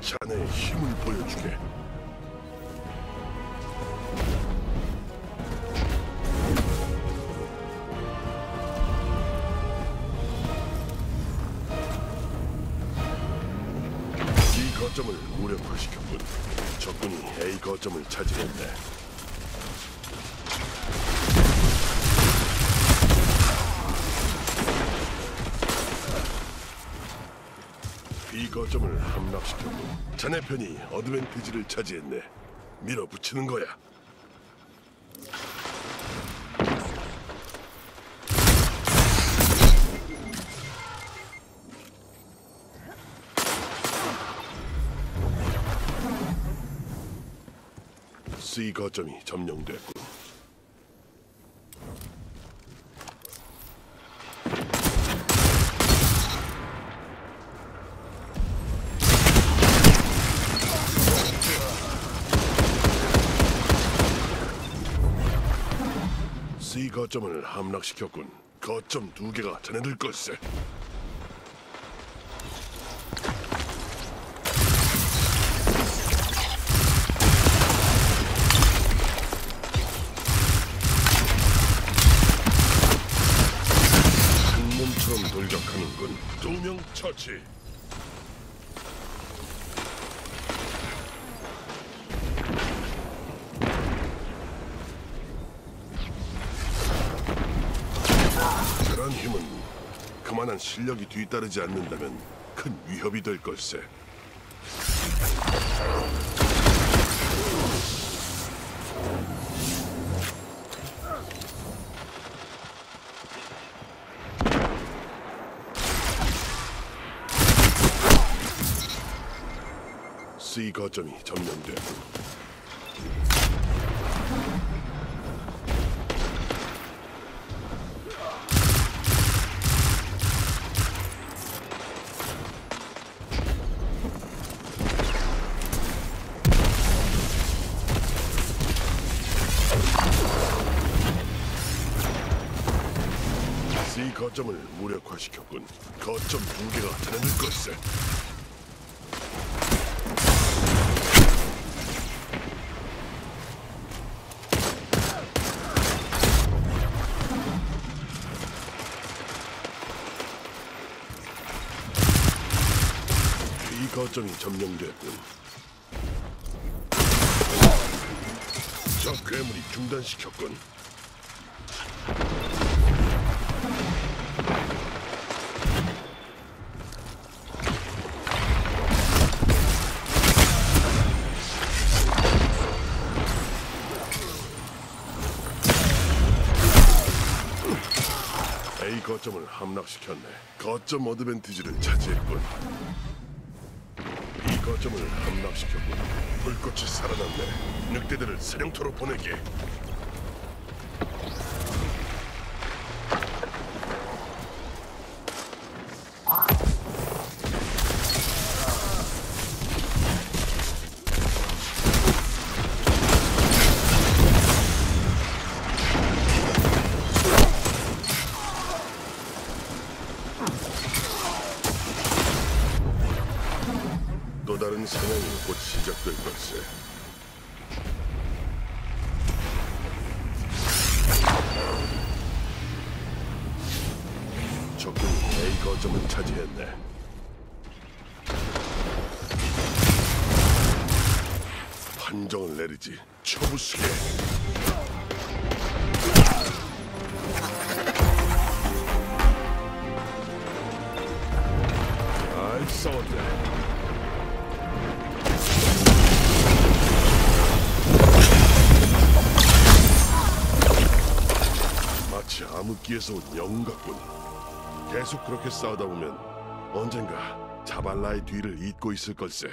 자네의 힘을 보여주게. B 거점을 무력화시켰군. 적군이 A 거점을 차지했네. 거점을 함락시켰고 자네 편이 어드밴티지를 차지했네. 밀어붙이는 거야. C 거점이 점령됐군. C 거점을 함락시켰군. 거점 두 개가 자네들 걸세. 한 몸처럼 돌격하는군. 두 명 처치. 그만한 실력이 뒤따르지 않는다면 큰 위협이 될 걸세. C 거점이 점령됐고 C 거점을 무력화시켰군. 거점 두 개가 자네들 걸세. B 거점이 점령됐군. 적 괴물이 중단시켰군. A 거점을 함락시켰네. 거점 어드밴티지를 차지했군. B 거점을 함락시켰군. 불꽃이 살아났네. 늑대들을 사령터로 보내게. 또 다른 사냥이 곧 시작될 걸세. 적군이 A 거점을 차지했네. 판정을 내리지. 처부수게. 암흑기에서 온 영웅 같군. 계속 그렇게 싸우다 보면 언젠가 자발라의 뒤를 잇고 있을 걸세.